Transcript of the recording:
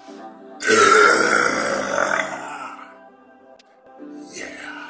yeah.